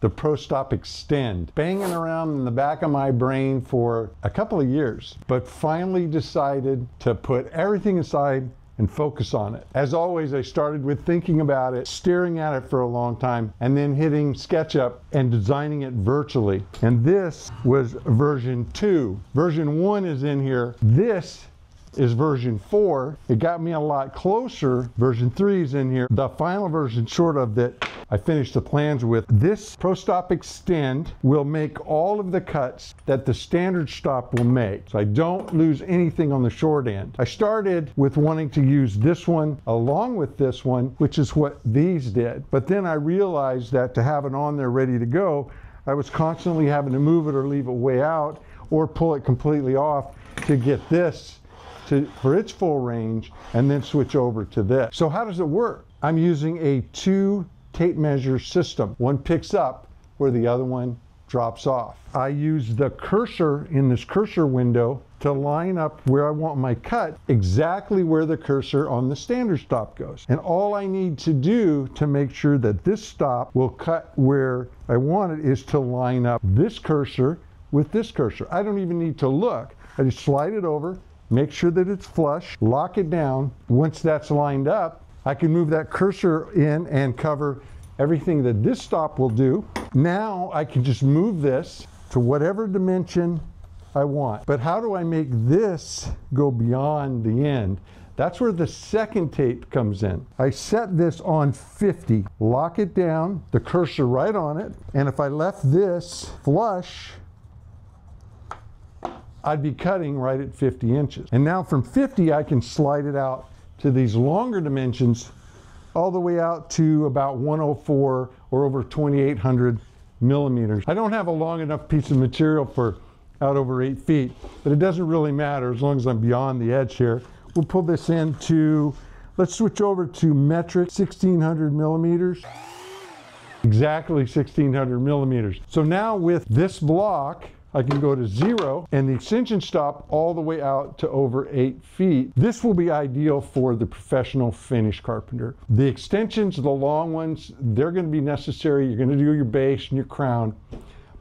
the ProStop Extend, banging around in the back of my brain for a couple of years, but finally decided to put everything aside and focus on it. As always, I started with thinking about it, staring at it for a long time, and then hitting SketchUp and designing it virtually. And this was version two. Version one is in here. This is version 4. It got me a lot closer. Version 3 is in here. The final version, short of that, I finished the plans with. This ProStop Extend will make all of the cuts that the standard stop will make. So I don't lose anything on the short end. I started with wanting to use this one along with this one, which is what these did. But then I realized that to have it on there ready to go, I was constantly having to move it or leave it way out or pull it completely off to get this to, for its full range and then switch over to this. So how does it work? I'm using a two tape measure system. One picks up where the other one drops off. I use the cursor in this cursor window to line up where I want my cut exactly where the cursor on the standard stop goes. And all I need to do to make sure that this stop will cut where I want it is to line up this cursor with this cursor. I don't even need to look. I just slide it over, Make sure that it's flush, lock it down. Once that's lined up, I can move that cursor in and cover everything that this stop will do. Now I can just move this to whatever dimension I want. But how do I make this go beyond the end? That's where the second tape comes in. I set this on 50, lock it down, the cursor right on it, and if I left this flush, I'd be cutting right at 50 inches. And now from 50, I can slide it out to these longer dimensions all the way out to about 104 or over 2800 millimeters. I don't have a long enough piece of material for out over eight feet, but it doesn't really matter as long as I'm beyond the edge here. We'll pull this into, let's switch over to metric 1600 millimeters. Exactly 1600 millimeters. So now with this block, I can go to zero and the extension stop all the way out to over eight feet. This will be ideal for the professional finish carpenter. The extensions, the long ones, they're gonna be necessary. You're gonna do your base and your crown.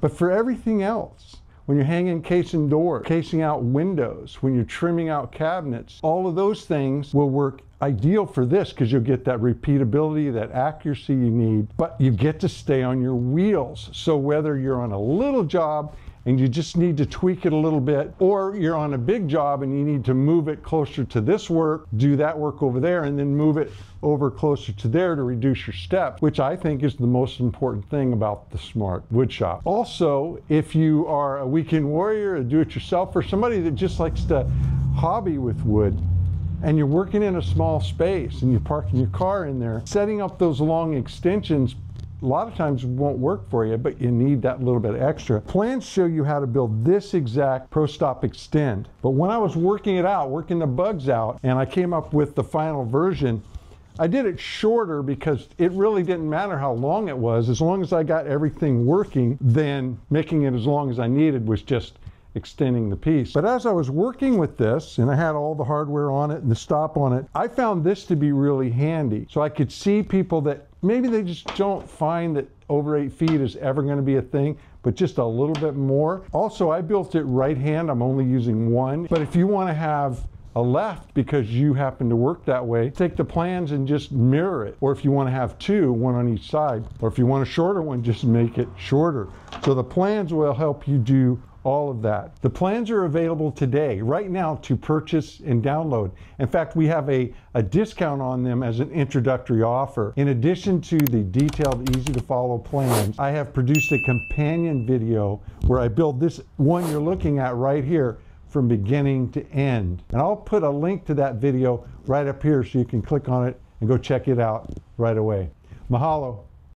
But for everything else, when you're hanging casing doors, casing out windows, when you're trimming out cabinets, all of those things will work ideal for this because you'll get that repeatability, that accuracy you need, but you get to stay on your wheels. So whether you're on a little job and you just need to tweak it a little bit, or you're on a big job and you need to move it closer to this work, do that work over there, and then move it over closer to there to reduce your steps, which I think is the most important thing about the smart wood shop. Also, if you are a weekend warrior, a do-it-yourself, or somebody that just likes to hobby with wood, and you're working in a small space and you're parking your car in there, setting up those long extensions a lot of times won't work for you, but you need that little bit extra. Plans show you how to build this exact ProStop Extend. But when I was working it out, working the bugs out, and I came up with the final version, I did it shorter because it really didn't matter how long it was. As long as I got everything working, then making it as long as I needed was just extending the piece. But as I was working with this, and I had all the hardware on it and the stop on it, I found this to be really handy. So I could see people that maybe they just don't find that over eight feet is ever going to be a thing, but just a little bit more. Also, I built it right hand. I'm only using one. But if you want to have a left because you happen to work that way, take the plans and just mirror it. Or if you want to have two, one on each side, or if you want a shorter one, just make it shorter. So the plans will help you do all of that. The plans are available today, right now, to purchase and download. In fact, we have a, a discount on them as an introductory offer. In addition to the detailed, easy to follow plans, I have produced a companion video where I build this one you're looking at right here from beginning to end. And I'll put a link to that video right up here so you can click on it and go check it out right away. Mahalo.